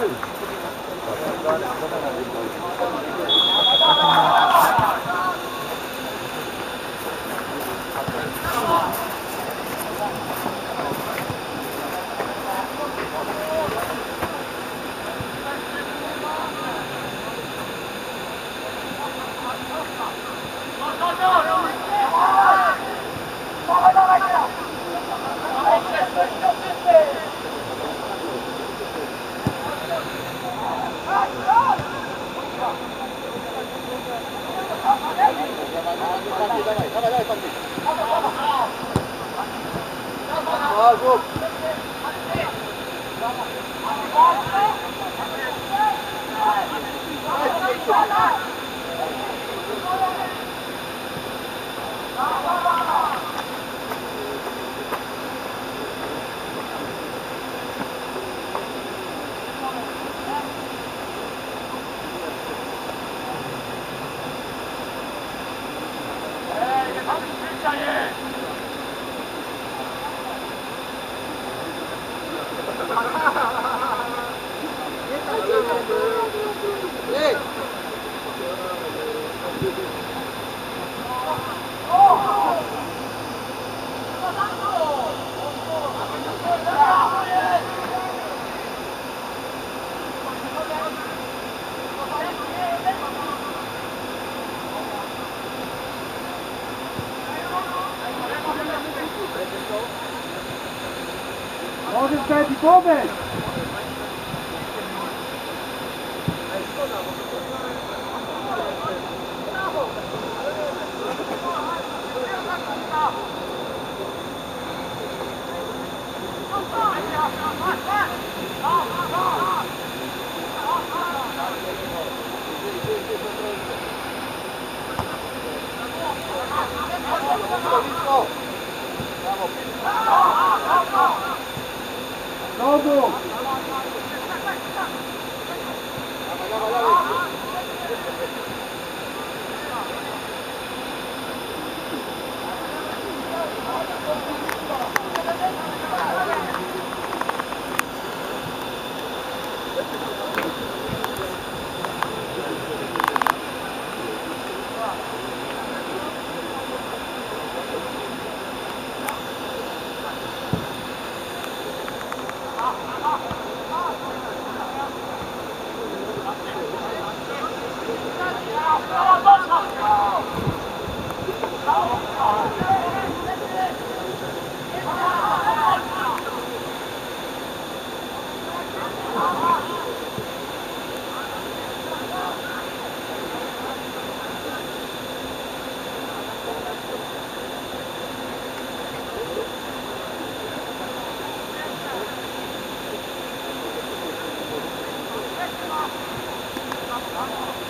빨리. Znowu! Owczar! Owczar! Wiąza, dwie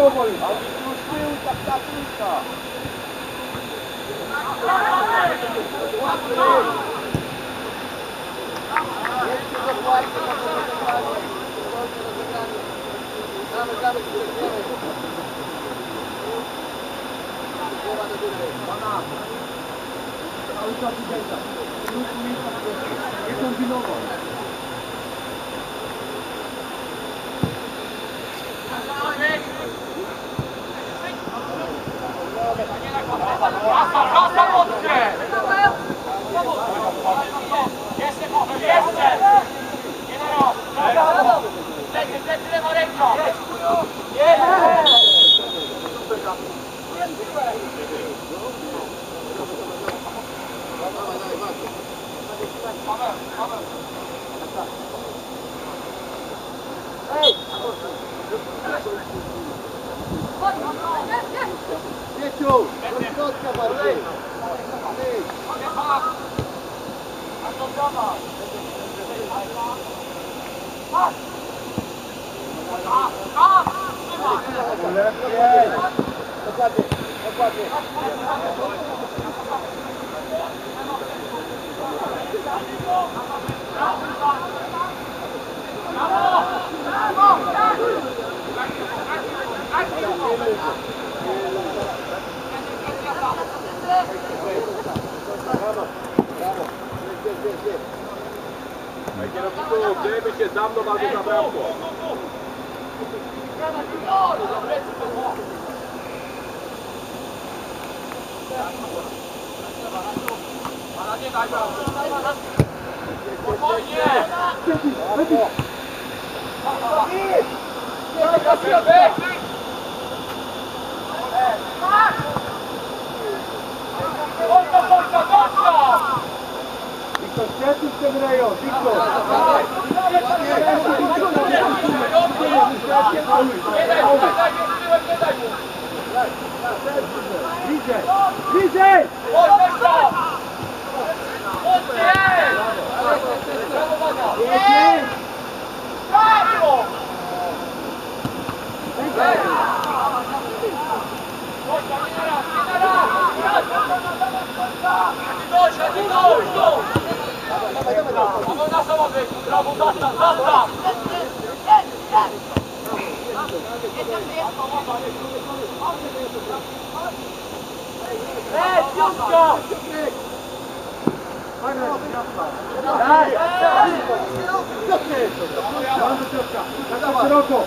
minutki, nie go wolno. Ale tu z tyłu tak ta trójka. Jeszcze dokładnie na to rozegranie. Dokładnie rozegranie. Gramy, gramy, gramy. Głowa do góry. Pana. Cały czas uderza. Minutki, minuta, nie kombinował. Hey! Pietro, gostou do cavalinho? Bravo! Bravo! Bravo! će za mnom, ali za branko. Hvala Świetny w tym rejonie, Wiktor! Widzę! Widzę! Brawo! Brawo! Szeroko!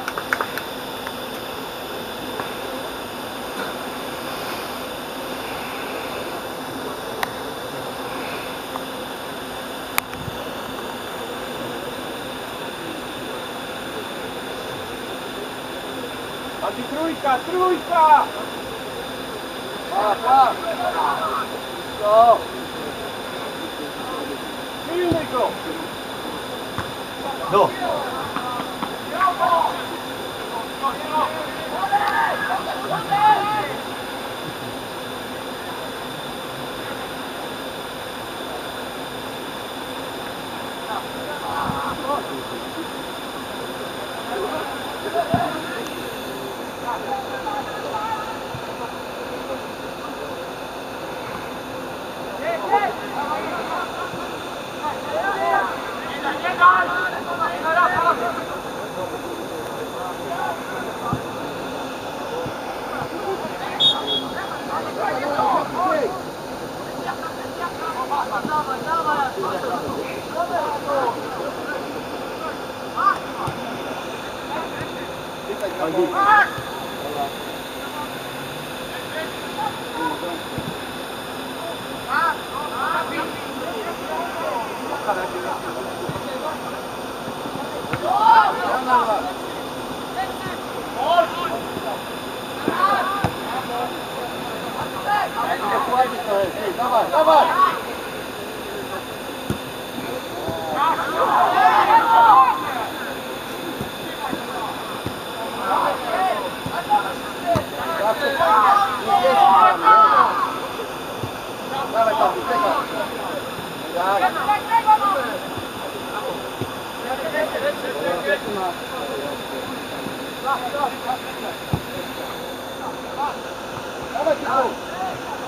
truica, truica! Bora, bora! Go! Illegal! Thank you. Thank. Dawaj, dawaj! Dawaj, tam, czekaj. Tak. Dawaj,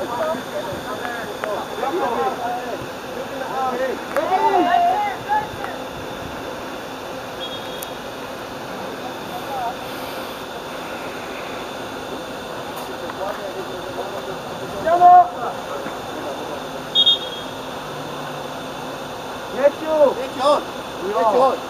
Get you! Get you! Get you!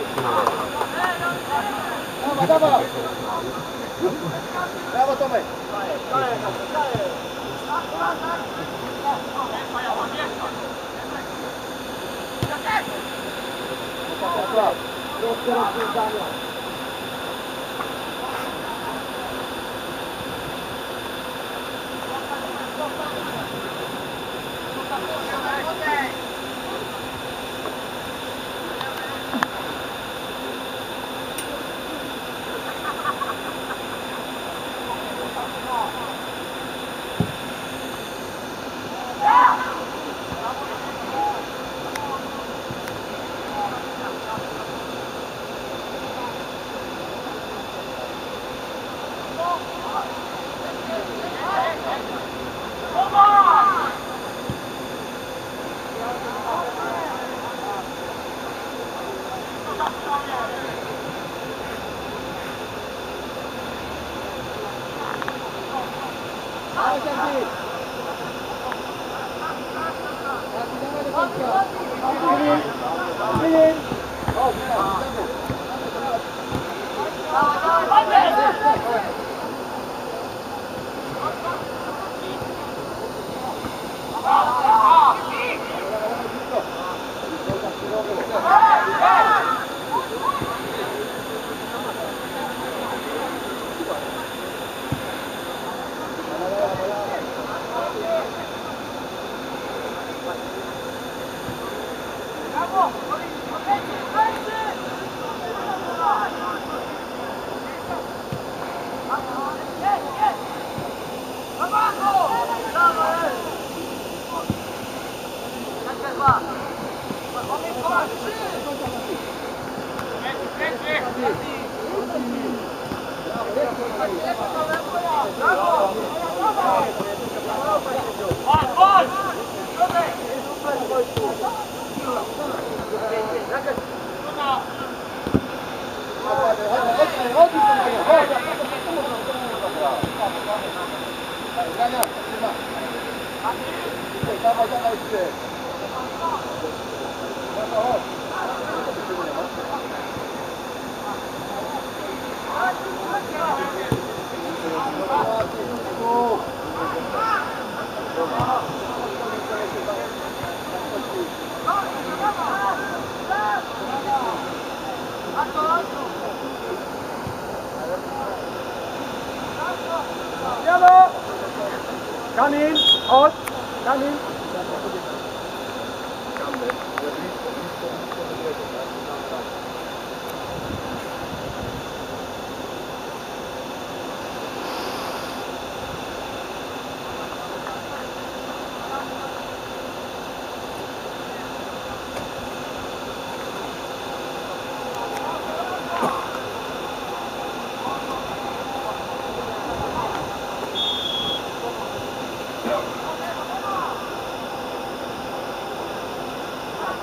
Подавал. Браво, Томай. Добро. Добро. Добро. Добро. Come on! Dawaj, dawaj, ty. No to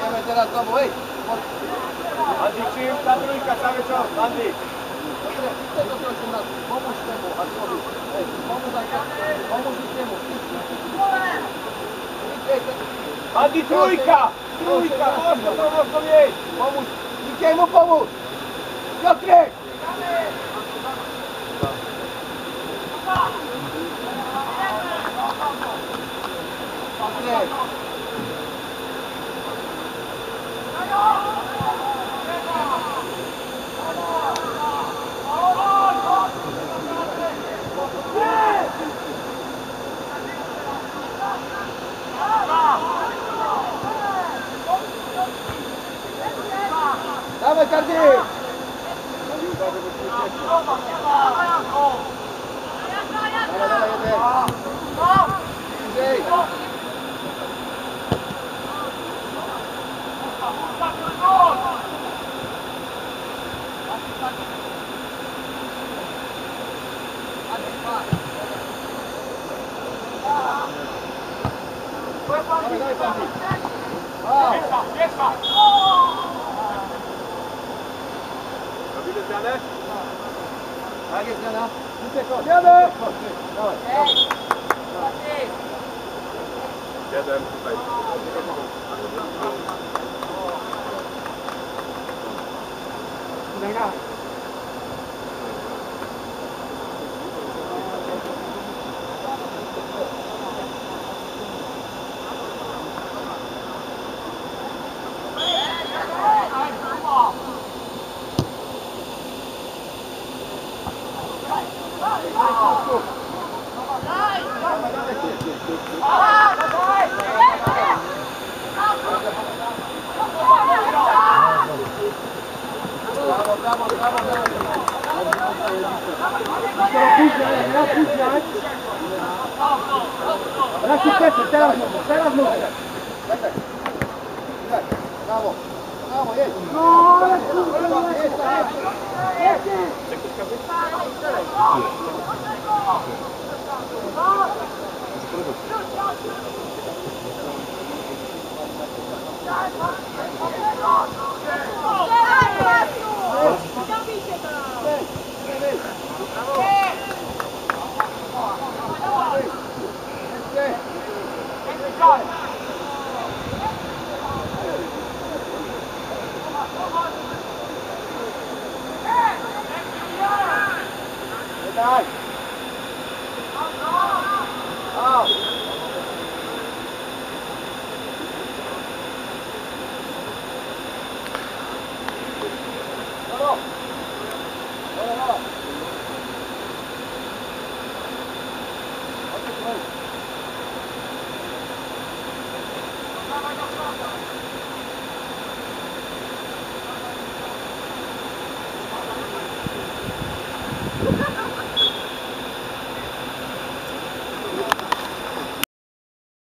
Bijemy teraz znowu, ej! Andy, czym ta trójka cały czas, Andy? Tego na pomóż temu, Arkowi. Ej, pomóż Arkowi, pomóż i temu. Andy, trójka! Trójka, mocno, to mocno mieć! Pomóż! Nikiemu pomóż! Piotrek! Piotrek! cadê? Lasci questo, te la smuovo, te la smuovo. Bravo. Bravo, vieni. No, la scusa, la scusa. Dai, Got it.